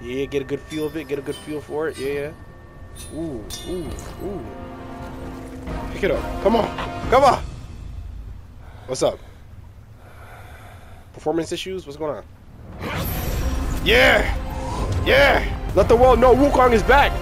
Yeah, get a good feel of it. Get a good feel for it. Yeah, yeah. Ooh, ooh, ooh. Pick it up. Come on. Come on. What's up? Performance issues? What's going on? Yeah! Yeah! Let the world know Wukong is back!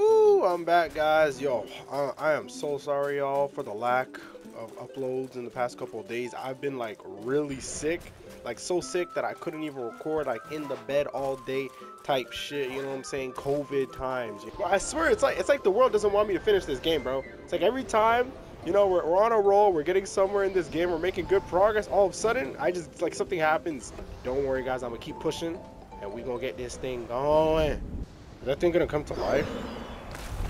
Ooh, I'm back, guys. Yo, I, I am so sorry, y'all, for the lack of uploads in the past couple of days. I've been, like, really sick. Like, so sick that I couldn't even record, like, in the bed all day type shit. You know what I'm saying? COVID times. I swear, it's like, it's like the world doesn't want me to finish this game, bro. It's like every time you know, we're, we're on a roll, we're getting somewhere in this game, we're making good progress. All of a sudden, I just, like, something happens. Don't worry, guys, I'm gonna keep pushing, and we gonna get this thing going. Is that thing gonna come to life?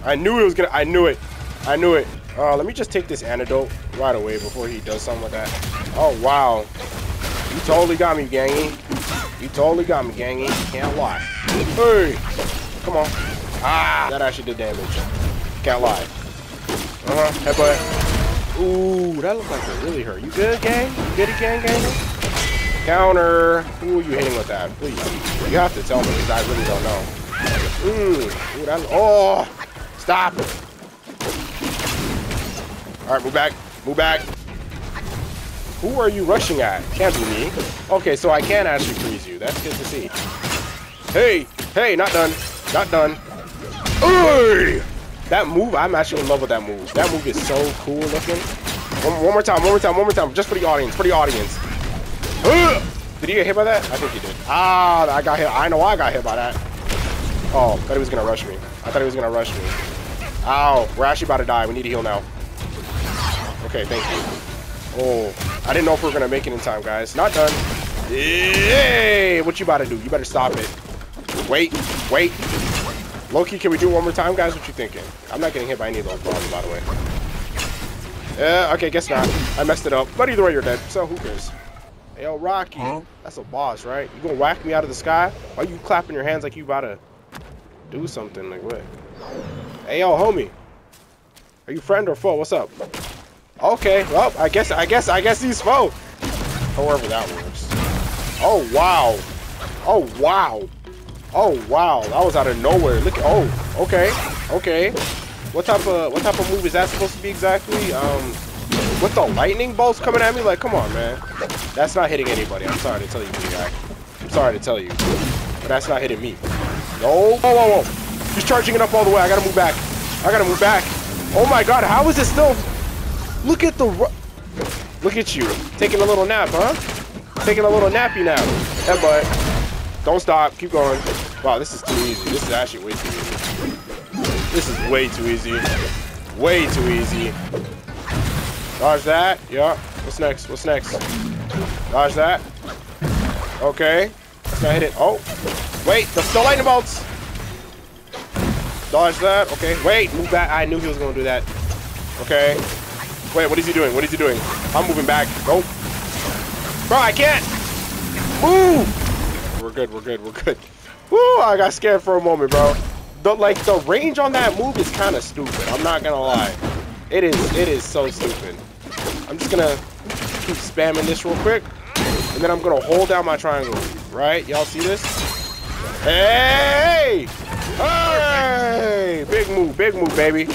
I knew it was gonna, I knew it. I knew it. Uh, let me just take this antidote right away before he does something with that. Oh, wow. You totally got me, gangy. You totally got me, gangy. Can't lie. Hey! Come on. Ah! That actually did damage. Can't lie. Uh-huh. Headbutt. Ooh, that looks like it really hurt. You good, gang? You good, gang, gang? Counter. Who are you hitting with that? Please. You have to tell me because I really don't know. Mmm. Ooh, that. Oh! Stop! Alright, move back. Move back. Who are you rushing at? Can't be me. Okay, so I can actually freeze you. That's good to see. Hey! Hey, not done. Not done. That move, I'm actually in love with that move. That move is so cool looking. One, one more time, one more time, one more time. Just for the audience, for the audience. Did he get hit by that? I think he did. Ah, I got hit. I know why I got hit by that. Oh, thought he was gonna rush me. I thought he was gonna rush me. Ow, we're actually about to die. We need to heal now. Okay, thank you. Oh, I didn't know if we were gonna make it in time, guys. Not done. Hey, what you about to do? You better stop it. Wait, wait. Loki, can we do it one more time, guys? What you thinking? I'm not getting hit by any of those bombs, by the way. Yeah, okay, guess not. I messed it up. But either way, you're dead, so who cares? Hey, yo, Rocky, huh? that's a boss, right? You gonna whack me out of the sky? Why are you clapping your hands like you about to do something? Like what? Hey, yo, homie. Are you friend or foe? What's up? Okay, well, I guess, I guess, I guess he's foe. However that works. Oh, wow. Oh, wow. Oh wow, that was out of nowhere. Look, oh, okay, okay. What type of what type of move is that supposed to be exactly? Um, with the lightning bolts coming at me, like, come on, man. That's not hitting anybody. I'm sorry to tell you, guy. I'm sorry to tell you, but that's not hitting me. No, whoa, whoa, whoa. He's charging it up all the way. I gotta move back. I gotta move back. Oh my God, how is it still? Look at the. Look at you, taking a little nap, huh? Taking a little nappy nap. That butt. Don't stop. Keep going. Wow, this is too easy. This is actually way too easy. This is way too easy. Way too easy. Dodge that. Yeah. What's next? What's next? Dodge that. Okay. Let's not hit it. Oh. Wait. The, the lightning bolts. Dodge that. Okay. Wait. Move back. I knew he was going to do that. Okay. Wait. What is he doing? What is he doing? I'm moving back. Nope. Bro, I can't. Move we're good, we're good, we're good. Woo, I got scared for a moment, bro. The, like, the range on that move is kind of stupid. I'm not gonna lie. It is, it is so stupid. I'm just gonna keep spamming this real quick. And then I'm gonna hold down my triangle. Right? Y'all see this? Hey! Hey! Big move, big move, baby.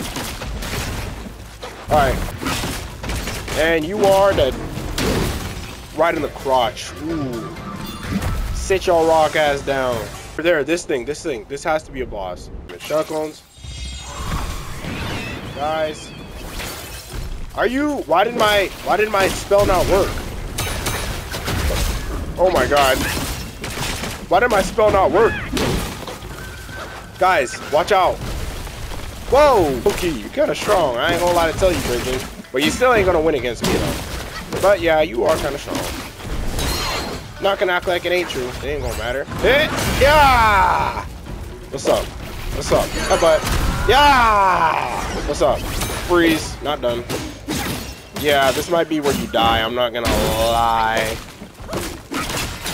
Alright. And you are the... Right in the crotch. Ooh. Sit your rock ass down. There, this thing, this thing, this has to be a boss. Shotguns. Guys. Are you, why did my, why did my spell not work? Oh my god. Why did my spell not work? Guys, watch out. Whoa! Okay, you're kind of strong. I ain't gonna lie to tell you, Bridget. But you still ain't gonna win against me, though. But yeah, you are kind of strong. Not gonna act like it ain't true. It ain't gonna matter. Hit! Yeah! What's up? What's up? Headbutt. Yeah! What's up? Freeze. Not done. Yeah, this might be where you die. I'm not gonna lie.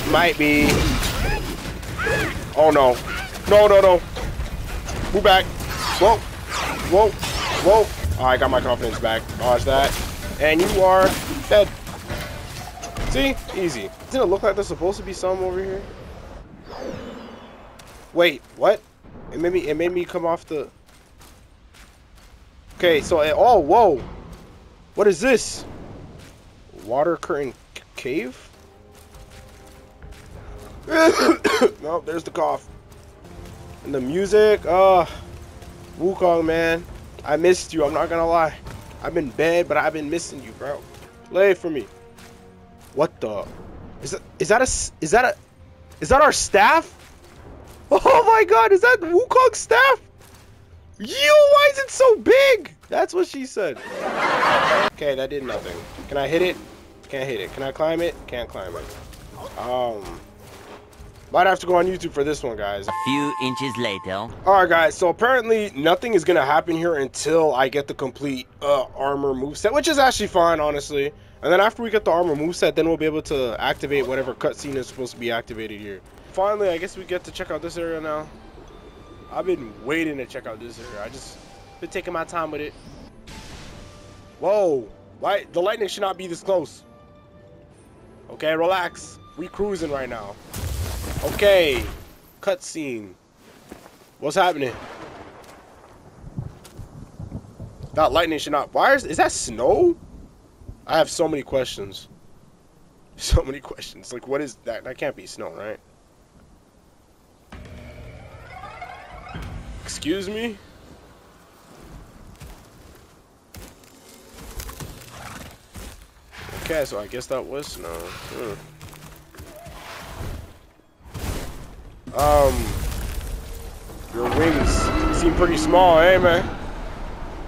Might be. Oh no. No, no, no. Move back. Whoa. Whoa. Whoa. I got my confidence back. Dodge that. And you are dead. See? Easy. Doesn't it look like there's supposed to be some over here? Wait, what? It made me. It made me come off the. Okay, so it, oh whoa, what is this? Water curtain cave? no, there's the cough. And the music, uh, Wukong, man, I missed you. I'm not gonna lie. I've been bad, but I've been missing you, bro. Play for me. What the? Is that is that a is that a is that our staff? Oh my god, is that Wukong's staff? Yo, why is it so big? That's what she said. Okay, that did nothing. Can I hit it? Can't hit it. Can I climb it? Can't climb it. Um, might have to go on YouTube for this one, guys. A few inches later. Alright, guys, so apparently nothing is going to happen here until I get the complete uh, armor moveset, which is actually fine, honestly. And then after we get the armor moveset, then we'll be able to activate whatever cutscene is supposed to be activated here. Finally, I guess we get to check out this area now. I've been waiting to check out this area. I just been taking my time with it. Whoa, light, the lightning should not be this close. Okay, relax. We cruising right now. Okay, cutscene. What's happening? That lightning should not. Why is is that snow? I have so many questions. So many questions. Like, what is that? That can't be snow, right? Excuse me? Okay, so I guess that was snow. Hmm. Um, your wings seem pretty small, eh, man?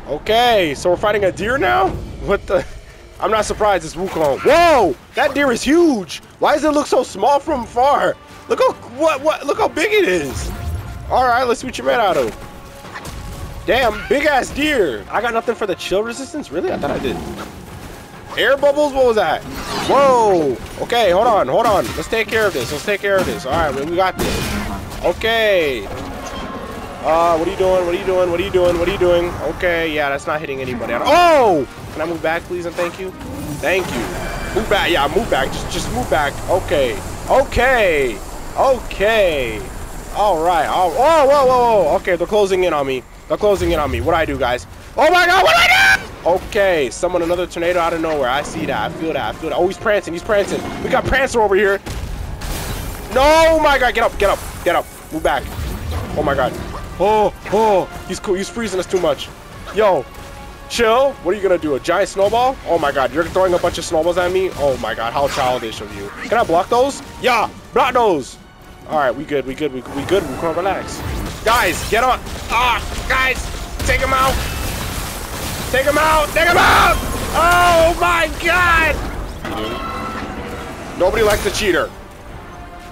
Okay, so we're fighting a deer now? What the? I'm not surprised it's Wukong. Whoa! That deer is huge! Why does it look so small from far? Look how what what look how big it is! Alright, let's see what you're made out of. Damn, big ass deer! I got nothing for the chill resistance? Really? I thought I did. Air bubbles? What was that? Whoa! Okay, hold on, hold on. Let's take care of this. Let's take care of this. Alright, we got this. Okay. Uh, what are you doing? What are you doing? What are you doing? What are you doing? Okay, yeah, that's not hitting anybody. Oh! Can I move back, please, and thank you? Thank you. Move back. Yeah, move back. Just, just move back. Okay. Okay. Okay. All right. Oh, whoa, whoa, whoa. Okay, they're closing in on me. They're closing in on me. What do I do, guys? Oh my God! What do I do? Okay, someone another tornado out of nowhere. I see that. I feel that. I feel that. Oh, he's prancing. He's prancing. We got Prancer over here. No, my God! Get up! Get up! Get up! Move back. Oh my God. Oh, oh, he's cool. He's freezing us too much. Yo, chill. What are you gonna do? A giant snowball? Oh my god, you're throwing a bunch of snowballs at me? Oh my god, how childish of you. Can I block those? Yeah, block those. All right, we good, we good, we, we good. We can relax. Guys, get on. Ah, guys, take him out. Take him out. Take him out. Oh my god. Nobody likes a cheater.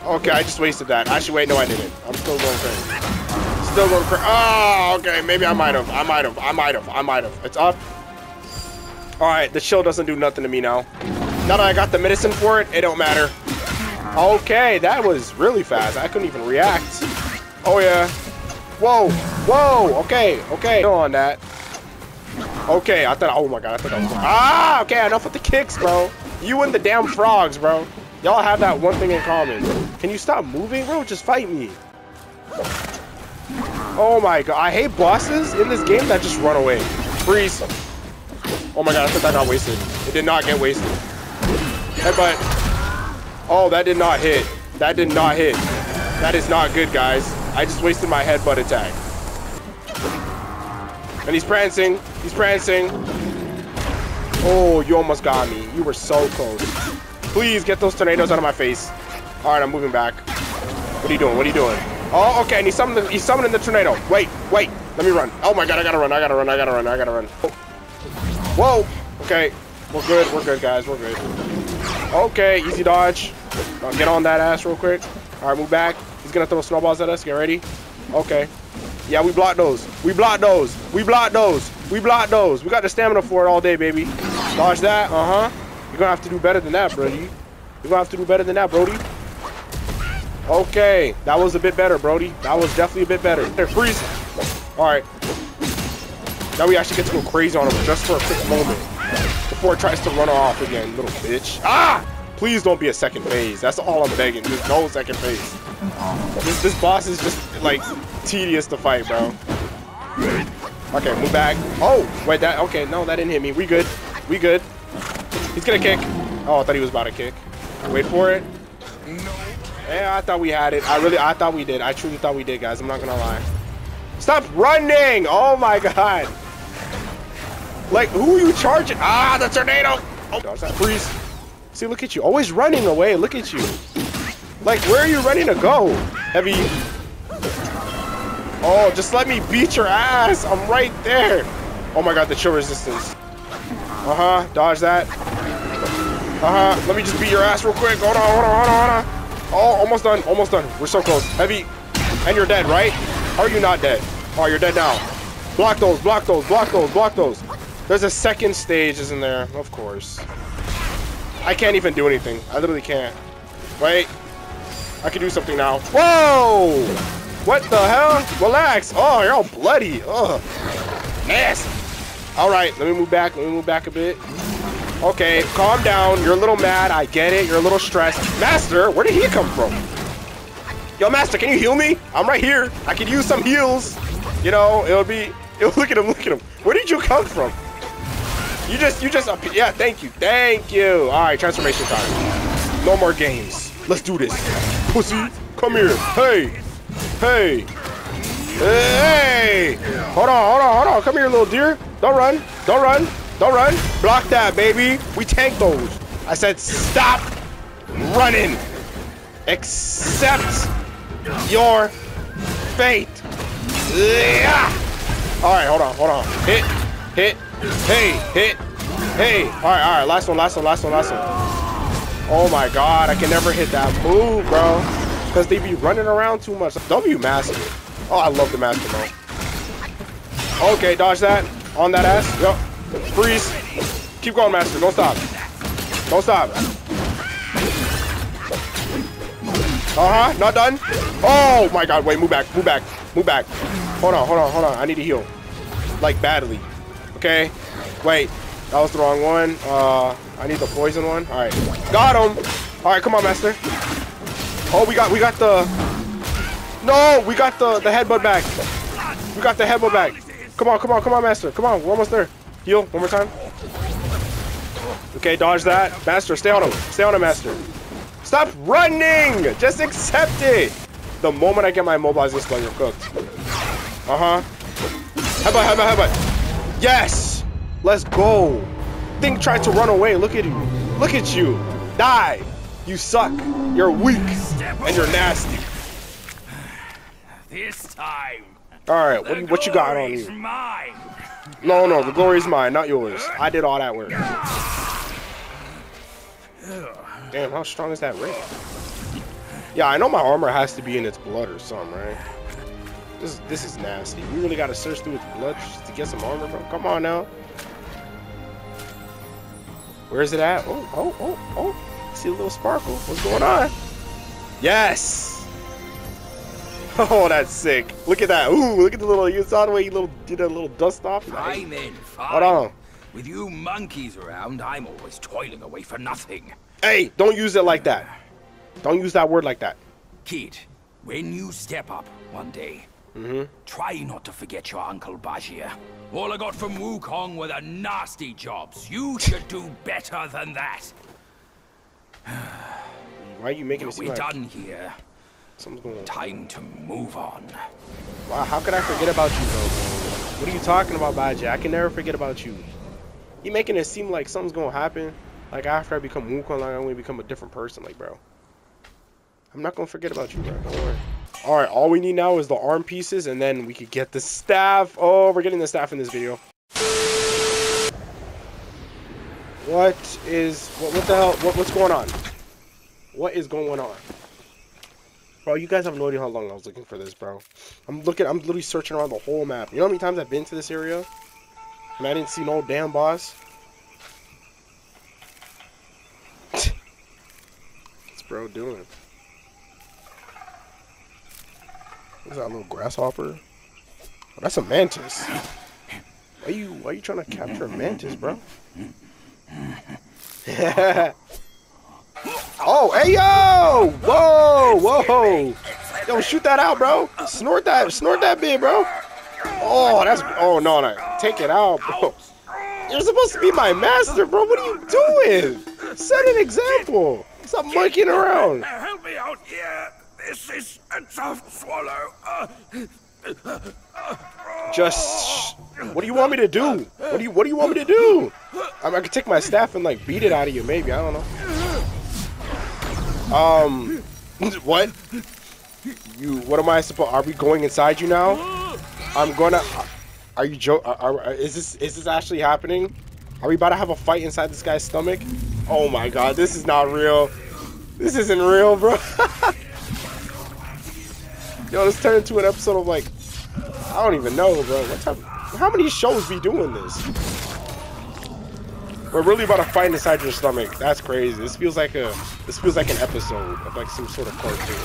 Okay, I just wasted that. Actually, wait, no, I didn't. I'm still going crazy still going crazy. Oh, okay. Maybe I might have. I might have. I might have. I might have. It's up. All right. The shield doesn't do nothing to me now. Now that I got the medicine for it, it don't matter. Okay. That was really fast. I couldn't even react. Oh, yeah. Whoa. Whoa. Okay. Okay. Still on that. Okay. I thought. Oh, my God. I thought that was. Ah. Okay. Enough with the kicks, bro. You and the damn frogs, bro. Y'all have that one thing in common. Can you stop moving, bro? Just fight me. Oh my god, I hate bosses in this game that just run away. Freeze. Oh my god, I thought that got wasted. It did not get wasted. Eh, headbutt. Oh, that did not hit. That did not hit. That is not good, guys. I just wasted my headbutt attack. And he's prancing. He's prancing. Oh, you almost got me. You were so close. Please get those tornadoes out of my face. All right, I'm moving back. What are you doing? What are you doing? Oh, okay, and he's summoning, he's summoning the tornado. Wait, wait, let me run. Oh my god, I gotta run, I gotta run, I gotta run, I gotta run. Oh. Whoa, okay, we're good, we're good, guys, we're good. Okay, easy dodge. I'll get on that ass real quick. All right, move back. He's gonna throw snowballs at us, get ready. Okay. Yeah, we blocked those. We blocked those. We blocked those. We blocked those. We got the stamina for it all day, baby. Dodge that, uh-huh. You're gonna have to do better than that, Brody. You're gonna have to do better than that, Brody. Okay, that was a bit better, Brody. That was definitely a bit better. There, freeze. All right. Now we actually get to go crazy on him just for a quick moment before it tries to run off again, little bitch. Ah! Please don't be a second phase. That's all I'm begging. There's no second phase. This, this boss is just, like, tedious to fight, bro. Okay, move back. Oh, wait, that, okay, no, that didn't hit me. We good. We good. He's gonna kick. Oh, I thought he was about to kick. Wait for it. Yeah, I thought we had it. I really, I thought we did. I truly thought we did, guys. I'm not gonna lie. Stop running! Oh my god. Like, who are you charging? Ah, the tornado! Oh, dodge that. Freeze. See, look at you. Always running away. Look at you. Like, where are you running to go? Heavy. Oh, just let me beat your ass. I'm right there. Oh my god, the chill resistance. Uh-huh. Dodge that. Uh-huh. Let me just beat your ass real quick. Hold on, hold on, hold on, hold on. Oh, almost done. Almost done. We're so close. Heavy. And you're dead, right? Are you not dead? Oh, you're dead now. Block those, block those, block those, block those. There's a second stage, isn't there? Of course. I can't even do anything. I literally can't. Wait. I can do something now. Whoa! What the hell? Relax. Oh, you're all bloody. Ugh. Nasty. All right, let me move back. Let me move back a bit. Okay, calm down. You're a little mad. I get it. You're a little stressed. Master, where did he come from? Yo, Master, can you heal me? I'm right here. I could use some heals. You know, it'll be... It'll, look at him, look at him. Where did you come from? You just, you just... Yeah, thank you. Thank you. All right, transformation time. No more games. Let's do this. Pussy, come here. Hey. Hey. Hey. Hold on, hold on, hold on. Come here, little deer. Don't run. Don't run. Don't run. Block that, baby. We tank those. I said stop running. Accept your fate. Yeah. All right, hold on, hold on. Hit, hit, hey, hit, hey. All right, all right. Last one, last one, last one, last one. Oh my God, I can never hit that move, bro. Because they be running around too much. W master. Oh, I love the master mode. Okay, dodge that. On that ass. Yup. Freeze. Keep going, Master. Don't stop. Don't stop. Uh-huh. Not done. Oh, my God. Wait, move back. Move back. Move back. Hold on, hold on, hold on. I need to heal. Like, badly. Okay. Wait. That was the wrong one. Uh, I need the poison one. All right. Got him. All right, come on, Master. Oh, we got, we got the... No, we got the, the headbutt back. We got the headbutt back. Come on, come on, come on, Master. Come on, we're almost there. Heal, one more time. Okay, dodge that. Master, stay on him. Stay on him, Master. Stop running! Just accept it! The moment I get my immobilize display, you're cooked. Uh-huh. Headbutt, headbutt, headbutt. Yes! Let's go. Thing tried to run away. Look at you. Look at you. Die. You suck. You're weak. And you're nasty. This time. Alright, what, what you got on you? No, no, the glory is mine, not yours. I did all that work. Damn, how strong is that ring? Yeah, I know my armor has to be in its blood or something, right? This, this is nasty. We really gotta search through its blood just to get some armor, bro. Come on now. Where is it at? Oh, oh, oh, oh. See a little sparkle. What's going on? Yes! Oh, that's sick. Look at that. Ooh, look at the little, you saw the way you little, did a little dust off? Fine then, fine. Hold on. With you monkeys around, I'm always toiling away for nothing. Hey, don't use it like that. Don't use that word like that. Kid, when you step up one day, Mm-hmm. try not to forget your Uncle Bajie. All I got from Wukong were the nasty jobs. You should do better than that. Why are you making it seem We're like done here. Something's going on? Time to move on. Wow, how could I forget about you, though, bro? What are you talking about, Bajie? I can never forget about you. You making it seem like something's gonna happen. Like after I become Wukong, like I'm gonna become a different person. Like, bro, I'm not gonna forget about you, bro. Don't worry. All right, all we need now is the arm pieces, and then we could get the staff. Oh, we're getting the staff in this video. What is what? What the hell? What, what's going on? What is going on? Bro, you guys have no idea how long I was looking for this, bro. I'm looking, I'm literally searching around the whole map. You know how many times I've been to this area? And I didn't see no damn boss? What's bro doing? What's that little grasshopper? Oh, that's a mantis. Why you why you trying to capture a mantis, bro? oh, hey yo! Whoa, whoa! Yo, shoot that out, bro. Snort that, snort that bit, bro. Oh, that's, oh, no, no. Take it out, bro. You're supposed to be my master, bro. What are you doing? Set an example. Stop monkeying around. Help me out here. This is a tough swallow. Just, what do you want me to do? What do you, what do you want me to do? I, mean, I could take my staff and like beat it out of you, maybe. I don't know. Um, what? You, what am I supposed? Are we going inside you now? I'm gonna. Are you joke? Is this is this actually happening? Are we about to have a fight inside this guy's stomach? Oh my god, this is not real. This isn't real, bro. Yo, this turned into an episode of like, I don't even know, bro. What type? How many shows be doing this? We're really about to fight inside your stomach. That's crazy. This feels like a, this feels like an episode of like some sort of cartoon.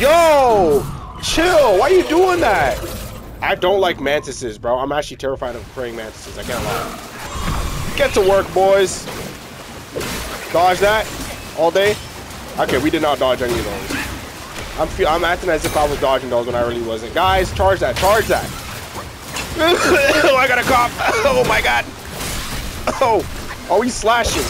Yo, chill. Why are you doing that? I don't like mantises, bro. I'm actually terrified of praying mantises. I can't lie. Get to work, boys. Dodge that all day. Okay, we did not dodge any of those. I'm I'm acting as if I was dodging those when I really wasn't. Guys, charge that, charge that. Oh, I got a cop. Oh my god. Oh, oh, he's slashing.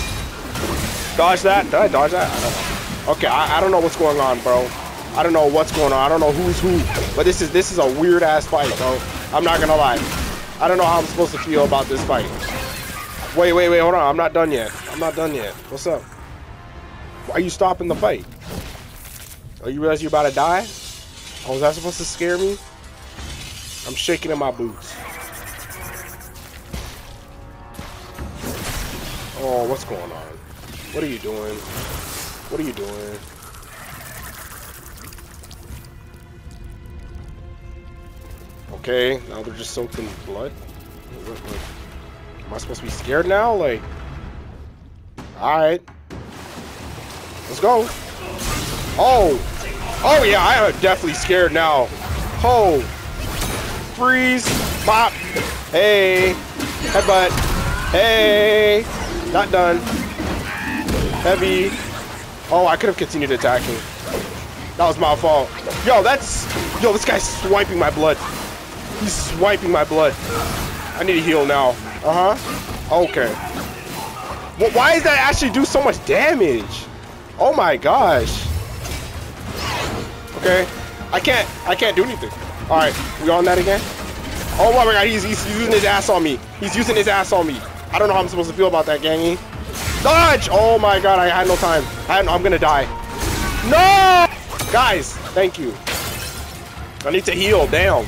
Dodge that. Did I dodge that? I don't know. Okay, I, I don't know what's going on, bro. I don't know what's going on. I don't know who's who. But this is this is a weird ass fight, bro. I'm not gonna lie. I don't know how I'm supposed to feel about this fight. Wait, wait, wait, hold on. I'm not done yet. I'm not done yet. What's up? Why are you stopping the fight? Oh, you realize you're about to die? Oh, was that supposed to scare me? I'm shaking in my boots. Oh, what's going on? What are you doing? What are you doing? Okay, now they're just soaked in blood. What, am I supposed to be scared now? Like, alright. Let's go. Oh! Oh yeah, I am definitely scared now. Oh! Freeze! Pop! Hey! Headbutt! Hey! Not done. Heavy. Oh, I could have continued attacking. That was my fault. Yo, that's... Yo, this guy's swiping my blood. He's swiping my blood. I need to heal now. Uh-huh. Okay. Well, why does that actually do so much damage? Oh my gosh. Okay. I can't, I can't do anything. All right, we on that again? Oh my god, he's, he's using his ass on me. He's using his ass on me. I don't know how I'm supposed to feel about that, gangy. Dodge! Oh my god, I had no time. I I'm gonna die. No! Guys, thank you. I need to heal, damn.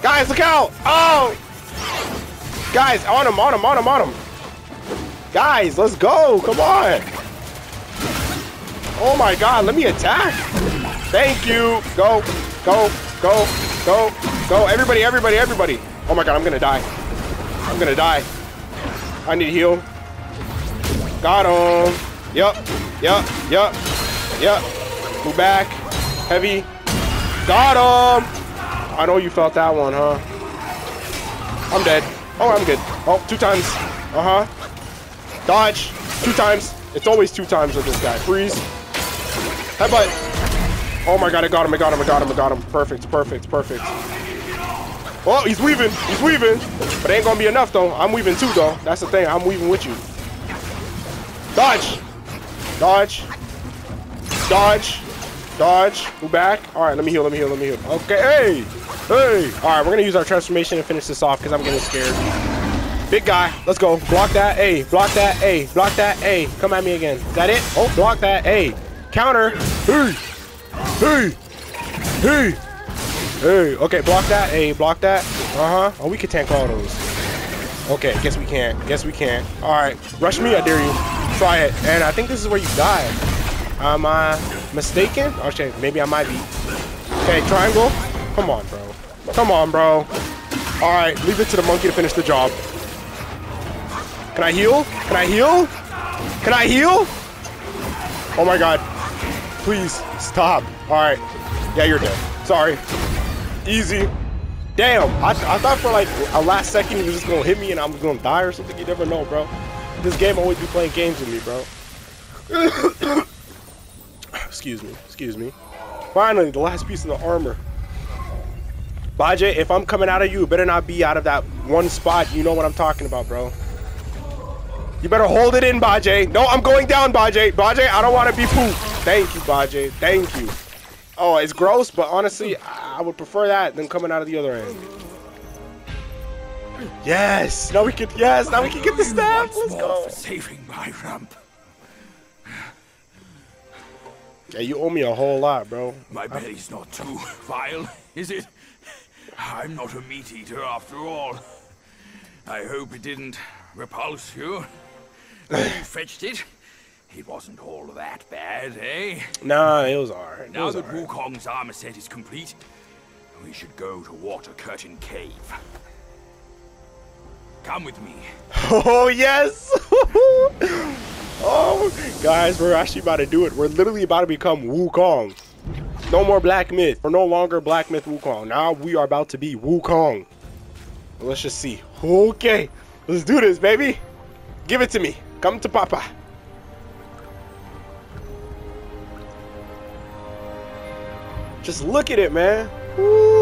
Guys, look out! Oh! Guys, on him, on him, on him, on him. Guys, let's go, come on. Oh my god, let me attack. Thank you. Go, go, go, go, go. Everybody, everybody, everybody. Oh my god, I'm gonna die. I'm gonna die. I need heal. Got him. Yup, yup, yup, yup. Move back. Heavy. Got him. I know you felt that one, huh? I'm dead. Oh, I'm good. Oh, two times. Uh-huh. Dodge. Two times. It's always two times with this guy. Freeze. Headbutt. Oh my god, I got him, I got him, I got him, I got him. Perfect, perfect, perfect. Oh, he's weaving, he's weaving. But it ain't gonna be enough though. I'm weaving too though. That's the thing, I'm weaving with you. Dodge. Dodge. Dodge. Dodge. Move back. Alright, let me heal, let me heal, let me heal. Okay, hey! Hey! Alright, we're gonna use our transformation and finish this off because I'm getting scared. Big guy. Let's go. Block that. A. Block that. A. Block that. A. Come at me again. Is that it? Oh, block that. A. Counter. Hey. Hey. Hey. Hey. Okay, block that. Hey, Block that. Uh-huh. Oh, we can tank all those. Okay, guess we can't. Guess we can't. All right. Rush me, I dare you. Try it. And I think this is where you die. Am I mistaken? Okay, maybe I might be. Okay, triangle. Come on, bro. Come on, bro. All right, leave it to the monkey to finish the job. Can I heal? Can I heal? Can I heal? Oh my god. Please, stop. Alright. Yeah, you're dead. Sorry. Easy. Damn. I, I thought for like a last second he was just gonna hit me and I was gonna die or something. You never know, bro. This game always be playing games with me, bro. excuse me, excuse me. Finally, the last piece of the armor. Bajie, if I'm coming out of you, better not be out of that one spot. You know what I'm talking about, bro. You better hold it in, Bajie. No, I'm going down, Bajie. Bajie, I don't want to be pooped. Thank you, Bajie. Thank you. Oh, it's gross, but honestly, I would prefer that than coming out of the other end. Yes! Now we can, yes, now we can get the staff. Let's go. Saving my ramp. Yeah, you owe me a whole lot, bro. My belly's not too vile, is it? I'm not a meat eater after all. I hope it didn't repulse you. You fetched it, it wasn't all that bad, eh? Nah, it was alright. Now was that alright. Wukong's armor set is complete, we should go to Water Curtain Cave. Come with me. Oh yes! oh, guys, we're actually about to do it. We're literally about to become Wukong. No more Black Myth. We're no longer Black Myth Wukong. Now we are about to be Wukong. Let's just see. Okay, let's do this, baby. Give it to me. Come to Papa. Just look at it, man. Woo!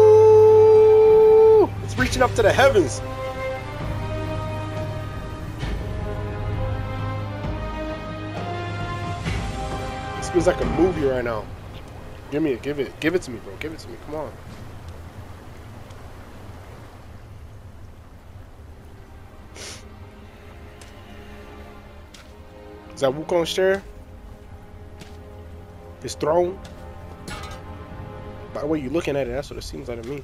It's reaching up to the heavens. This feels like a movie right now. Give me it, give it, give it to me, bro. Give it to me. Come on. Is that Wukong's chair? His throne? By the way you're looking at it, that's what it seems like to me.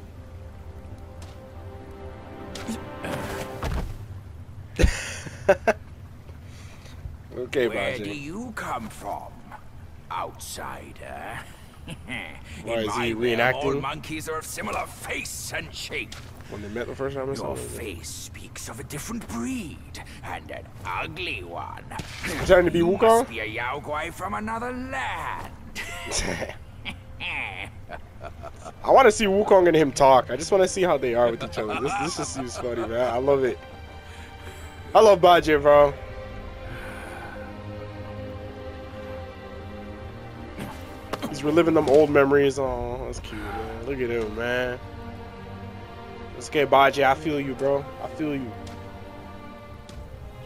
okay, Where do you come from, outsider? Why, is he realm, all reenacting? monkeys are of similar face and shape. When they met the first time, Your face speaks of a different breed, and an ugly one. Pretending to be Wukong? must be a Yao Guai from another land. I want to see Wukong and him talk. I just want to see how they are with each other. This this just seems funny, man. I love it. I love Bajie, bro. He's reliving them old memories. Oh, that's cute, man. Look at him, man. Let's get Bajie. I feel you, bro. I feel you.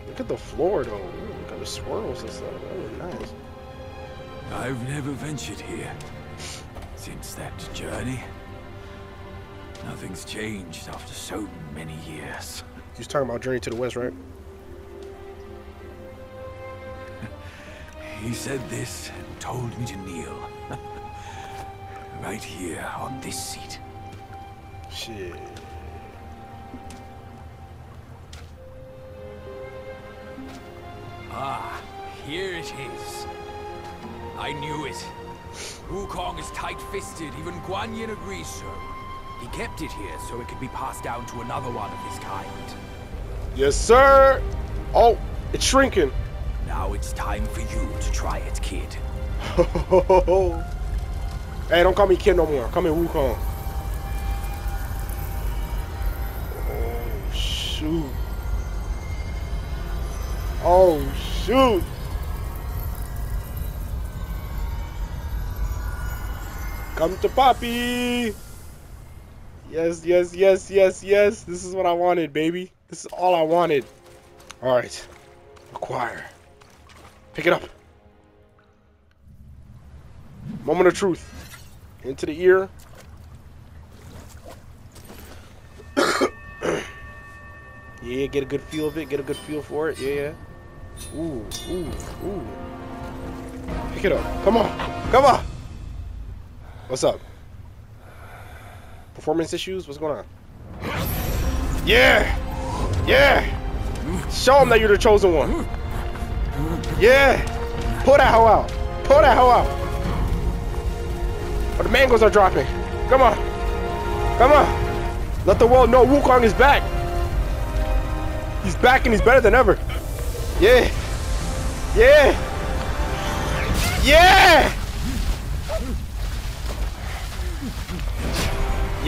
Look at the floor, though. Ooh, look at the swirls and stuff. That was nice. I've never ventured here since that journey. Nothing's changed after so many years. He's talking about Journey to the West, right? He said this and told me to kneel. right here on this seat. Shit. Ah, here it is. I knew it. Wukong is tight-fisted, even Guan Yin agrees so. He kept it here so it could be passed down to another one of his kind. Yes, sir. Oh, it's shrinking. Now it's time for you to try it, kid. hey, don't call me kid no more. Call me Wukong. Oh, shoot. Oh, shoot. Come to Poppy. Yes, yes, yes, yes, yes. This is what I wanted, baby. This is all I wanted. All right. Acquire. Pick it up. Moment of truth. Into the ear. yeah, get a good feel of it. Get a good feel for it. Yeah, yeah. Ooh, ooh, ooh. Pick it up. Come on. Come on. What's up? Performance issues? What's going on? Yeah! Yeah! Show them that you're the chosen one. Yeah! Pull that hoe out. Pull that hoe out. Oh, the mangoes are dropping. Come on. Come on. Let the world know Wukong is back. He's back and he's better than ever. Yeah. Yeah. Yeah.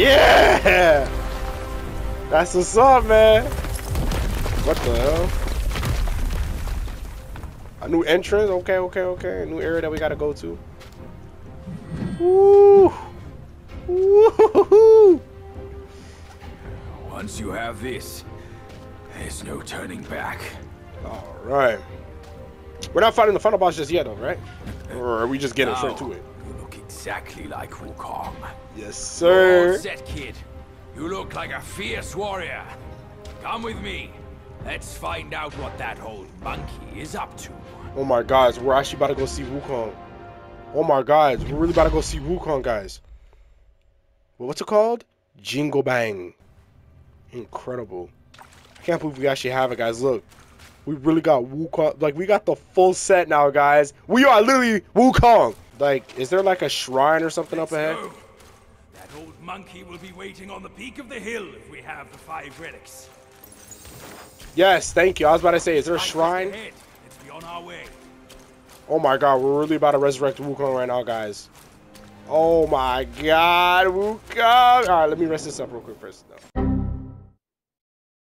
Yeah! That's what's up, man. What the hell? A new entrance? Okay, okay, okay. A new area that we gotta go to. Woo! Woo! Once you have this, there's no turning back. All right. We're not fighting the final boss just yet, though, right? or are we just getting no. straight to it? Exactly like Wukong. Yes, sir. set, kid. You look like a fierce warrior. Come with me. Let's find out what that old monkey is up to. Oh my guys, we're actually about to go see Wukong. Oh my guys, we're really about to go see Wukong, guys. Well, what's it called? Jingubang. Incredible. I can't believe we actually have it, guys. Look, we really got Wukong. Like, we got the full set now, guys. We are literally Wukong. Like, is there like a shrine or something up ahead? So, that old monkey will be waiting on the peak of the hill if we have the five relics. Yes, thank you. I was about to say, is there a shrine? Let's be on our way. Oh my god, we're really about to resurrect Wukong right now, guys. Oh my god, Wukong! Alright, let me rest this up real quick first, though.